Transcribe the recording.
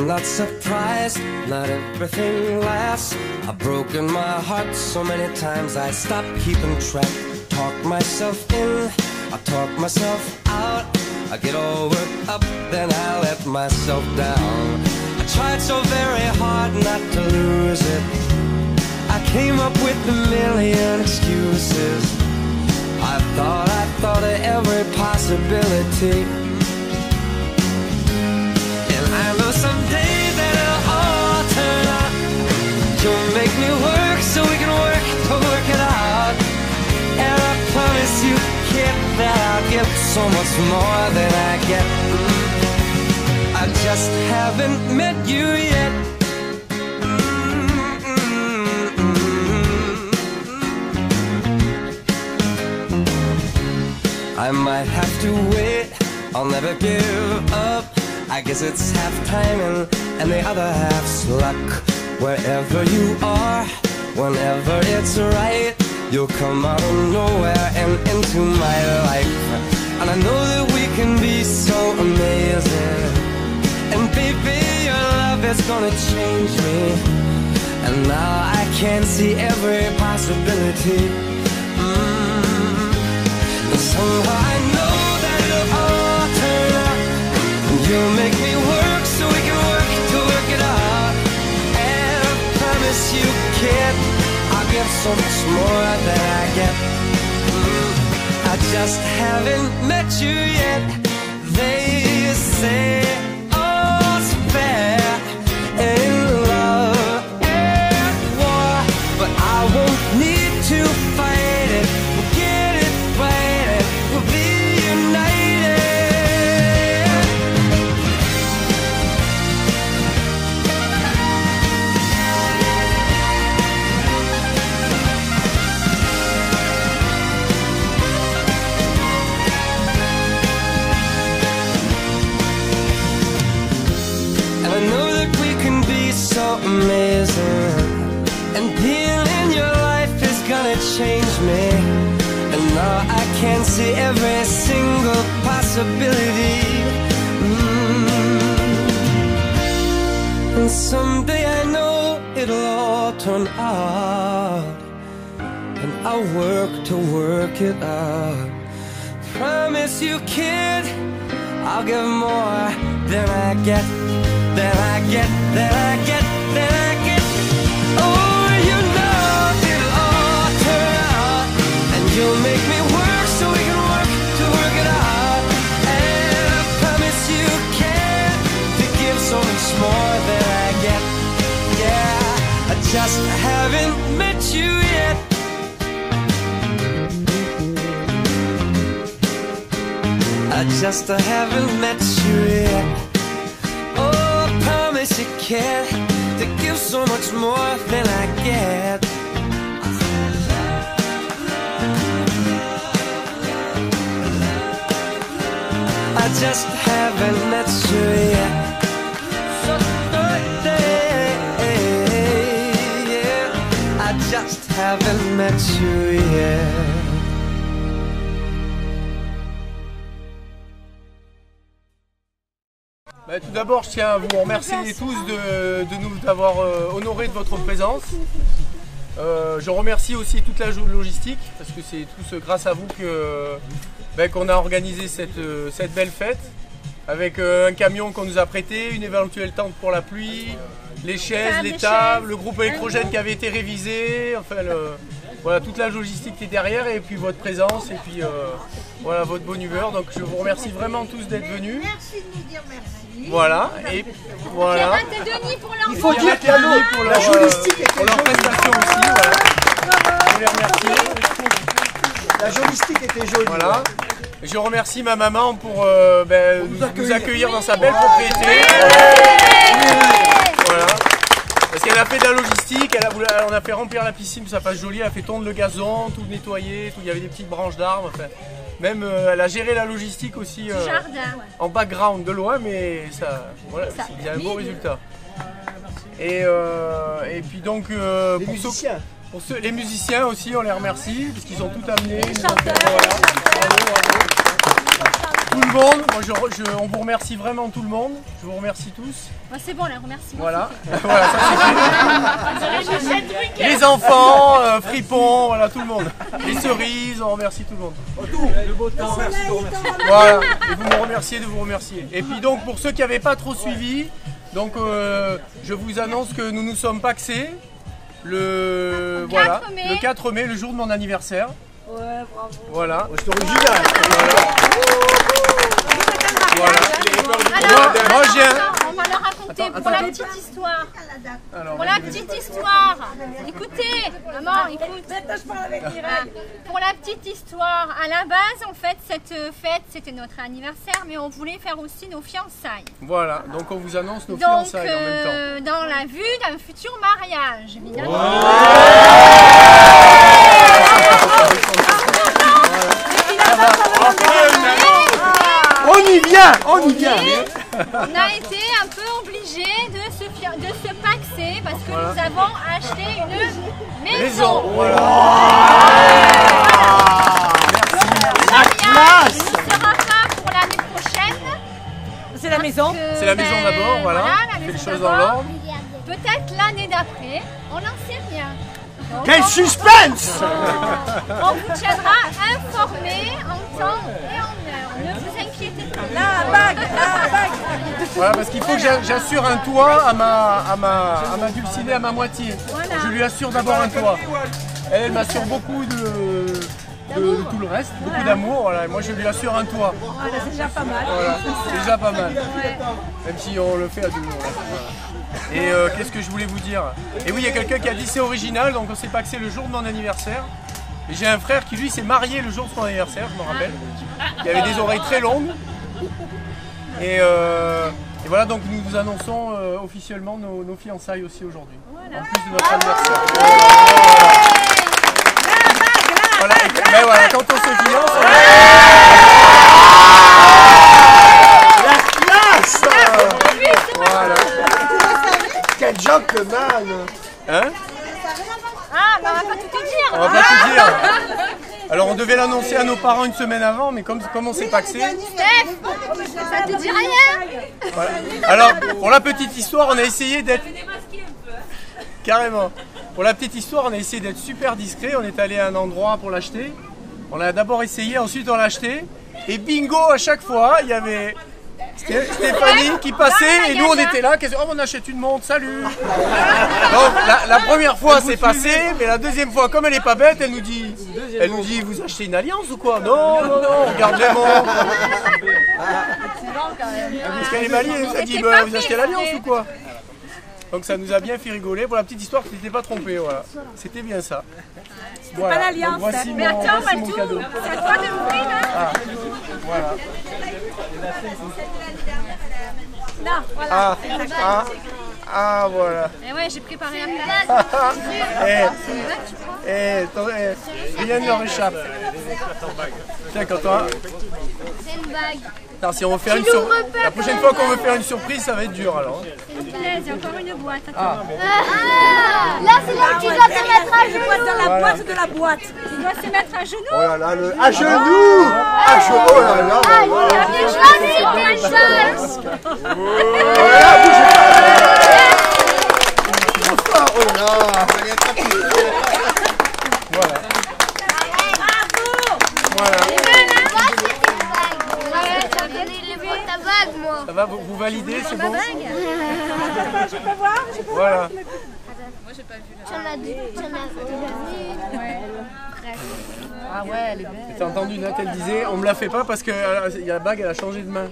not surprised, not everything lasts. I've broken my heart so many times I stopped keeping track. Talk myself in, I talk myself out. I get all worked up, then I let myself down. I tried so very hard not to lose it. I came up with a million excuses. I thought, I thought of every possibility. Someday that it'll all turn out. You'll make me work so we can work to work it out. And I promise you, kid, that I'll give so much more than I get. I just haven't met you yet. I might have to wait, I'll never give up. I guess it's half timing and the other half's luck. Wherever you are, whenever it's right, you'll come out of nowhere and into my life. And I know that we can be so amazing. And baby, your love is gonna change me. And now I can see every possibility. Mm. Somehow you'll make me work so we can work to work it out. And I promise you, kid, I'll so much more than I get. Mm. I just haven't met you yet. They say me. And now I can see every single possibility. Mm. And someday I know it'll all turn out. And I'll work to work it out. Promise you, kid, I'll give more than I get, than I get, than I get, just haven't met you yet. I just haven't met you yet. Oh, I promise you can to give so much more than I get. I just haven't met you Bah, tout d'abord, je tiens à vous remercier tous de, nous avoir euh, honorés de votre présence. Euh, je remercie aussi toute la logistique parce que c'est tous grâce à vous que ben, qu'on a organisé cette, euh, belle fête avec euh, un camion qu'on nous a prêté, une éventuelle tente pour la pluie, les chaises, les les tables, chaises. le groupe électrogène qui avait été révisé, enfin le- voilà toute la logistique qui est derrière et puis votre présence et puis euh, voilà votre bonne humeur. Donc je vous remercie vraiment tous d'être venus. Merci de nous dire merci. Voilà et voilà. Pour leur Il faut dire qu'il y a l'autre pour leur, La jolistique euh, était pour leur prestation aussi. Voilà. Je les remercie. La jolistique était jolie. Voilà. Je remercie ma maman pour euh, ben, nous, nous accueillir dans sa belle propriété. Voilà. Parce qu'elle a fait de la logistique, elle a voulu- on a fait remplir la piscine, que ça fasse joli, elle a fait tondre le gazon, tout nettoyer, tout, il y avait des petites branches d'arbres. enfin, même euh, elle a géré la logistique aussi euh, Jardin, ouais. en background de loin, mais ça, voilà, il y a un beau résultat. Et, euh, et puis donc euh, Les pour ceux- musiciens. pour ceux- les musiciens aussi, on les remercie parce qu'ils ont tout amené. ont chanteurs, bravo. Tout le le monde. Moi, je- je- on vous remercie vraiment tout le monde. Je vous remercie tous. Bon, c'est bon, là, remercie. Voilà. voilà ça, c'est fait. Les enfants, euh, fripons, voilà tout le monde. Les cerises, on remercie tout le monde. Voilà. Et vous me remerciez de vous remercier. Et puis donc pour ceux qui n'avaient pas trop suivi, donc euh, je vous annonce que nous nous sommes paxés le 4 voilà mai. le 4 mai, le jour de mon anniversaire. Voilà. C'est original. Voilà. Alors, Moi- moi, j'ai un- on va leur raconter Attends, pour la attends. petite histoire. Alors, Pour la petite histoire. Écoutez, maman, écoute. Ah, Pour la petite histoire, à la base, en fait, cette fête, c'était notre anniversaire, mais on voulait faire aussi nos fiançailles. Voilà. Donc on vous annonce nos Donc, fiançailles en même temps. euh, dans la vue d'un futur mariage, évidemment. On y vient, on y vient. On a été un peu obligés de se, de se paxer parce que nous avons acheté une maison. Maison. Voilà. Pas pour l'année prochaine. C'est la maison. C'est la maison d'abord, voilà. la On fait les maison choses dans d'abord. l'ordre. Peut-être l'année d'après, on n'en sait rien. Donc, Quel on- suspense On vous tiendra informé en temps et en La bague, la bague. Voilà, parce qu'il faut que j'a- j'assure un toit à ma, à ma, à ma dulcinée, à ma moitié. Voilà. Je lui assure d'abord un toit. Elle, elle m'assure beaucoup de, de- de tout le reste, beaucoup d'amour. Voilà. Et moi, je lui assure un toit. Voilà, c'est déjà pas mal. Voilà. C'est déjà pas mal. Même si on le fait à deux. voilà. Et euh, qu'est-ce que je voulais vous dire? Et oui, il y a quelqu'un qui a dit c'est original, donc on sait pas que c'est le jour de mon anniversaire. Et j'ai un frère qui lui s'est marié le jour de son anniversaire, je me rappelle. Il avait des oreilles très longues. Et, euh, et voilà, donc nous vous annonçons euh, officiellement nos, nos fiançailles aussi aujourd'hui. En plus de notre anniversaire. Voilà, et- mais voilà, quand on se fiance, on- La classe voilà. Quel gentleman Hein? Ah, on va pas tout dire. On va pas tout dire. Alors on devait l'annoncer à nos parents une semaine avant, mais comme, comme on s'est paxé. Steph, ça te dit rien voilà. Alors pour la petite histoire, on a essayé d'être. Carrément. Pour la petite histoire, on a essayé d'être super discret. On est allé à un endroit pour l'acheter. On a d'abord essayé, ensuite on l'a acheté. Et bingo, à chaque fois, il y avait Stéphanie qui passait et nous on était là. qu'est-ce- Oh, on achète une montre, salut. Donc la, la première fois c'est passé, mais la deuxième fois, comme elle est pas bête, elle nous dit, elle nous dit, vous achetez une alliance ou quoi? Non, non, non, on regarde les montres. Parce qu'elle est malienne, elle nous a dit, C'était bah, vous achetez l'alliance c'était- ou quoi? Donc ça nous a bien fait rigoler. Pour la petite histoire, tu t'étais pas trompé, voilà. C'était bien ça. Voilà. pas l'alliance, mon, Mais attends, Maltou, c'est à toi de Voilà. Non, voilà. Ah, ah, ah, voilà. Et ouais, j'ai préparé un plat. Eh, eh, attends, eh, rien ne leur échappe. Tiens, quand on... C'est une bague. Attends, si on veut faire une sur... La prochaine fois qu'on veut faire une surprise, ça va être dur alors. C'est une plaise, il y a encore une boîte. Attends. Ah. là, c'est là où tu dois te mettre à boite dans la Voilà. boîte de la boîte. Tu dois se mettre à genoux. Oh là là, le... à genoux À genoux, oh là là. Ah. Oh fort, oh là là Voilà. Voilà. Moi. Ça va, vous, vous validez, c'est bon Je peux voir Je peux Voilà. Tu en as dit, tu en as. Ouais. Ah ouais, elle est belle. T'as entendu Nat, elle disait, on me la fait pas parce que euh, la bague, elle a changé de main.